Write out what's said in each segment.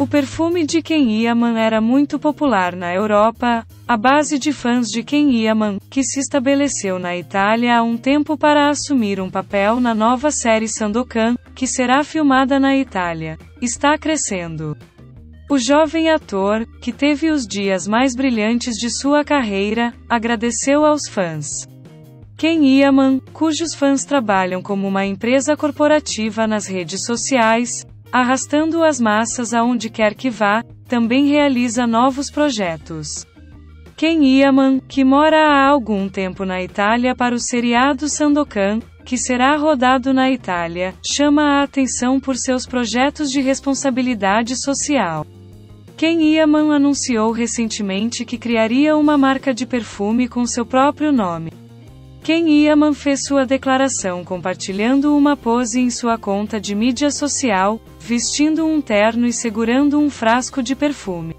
O perfume de Ken Yaman era muito popular na Europa, a base de fãs de Ken Yaman, que se estabeleceu na Itália há um tempo para assumir um papel na nova série Sandokan, que será filmada na Itália, está crescendo. O jovem ator, que teve os dias mais brilhantes de sua carreira, agradeceu aos fãs. Ken Yaman, cujos fãs trabalham como uma empresa corporativa nas redes sociais, arrastando as massas aonde quer que vá, também realiza novos projetos. Ken Yaman, que mora há algum tempo na Itália para o seriado Sandokan, que será rodado na Itália, chama a atenção por seus projetos de responsabilidade social. Ken Yaman anunciou recentemente que criaria uma marca de perfume com seu próprio nome. Ken Yaman fez sua declaração compartilhando uma pose em sua conta de mídia social, vestindo um terno e segurando um frasco de perfume.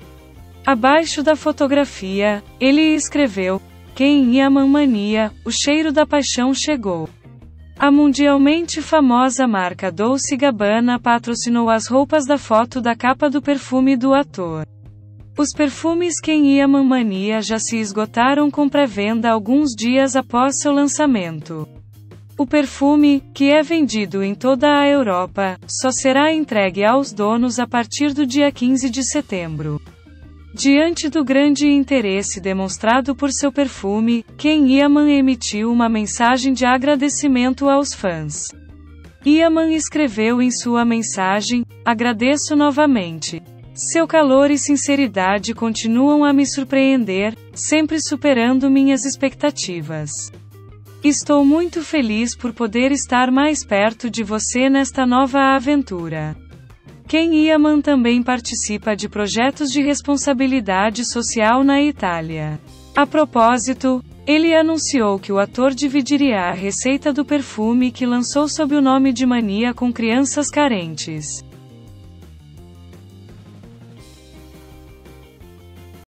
Abaixo da fotografia, ele escreveu: Ken Yaman Mania, o cheiro da paixão chegou. A mundialmente famosa marca Dolce Gabbana patrocinou as roupas da foto da capa do perfume do ator. Os perfumes Ken Yaman Mania já se esgotaram com pré-venda alguns dias após seu lançamento. O perfume, que é vendido em toda a Europa, só será entregue aos donos a partir do dia 15 de setembro. Diante do grande interesse demonstrado por seu perfume, Ken Yaman emitiu uma mensagem de agradecimento aos fãs. Yaman escreveu em sua mensagem: Agradeço novamente. Seu calor e sinceridade continuam a me surpreender, sempre superando minhas expectativas. Estou muito feliz por poder estar mais perto de você nesta nova aventura. Ken Yaman também participa de projetos de responsabilidade social na Itália. A propósito, ele anunciou que o ator dividiria a receita do perfume que lançou sob o nome de Mania com crianças carentes.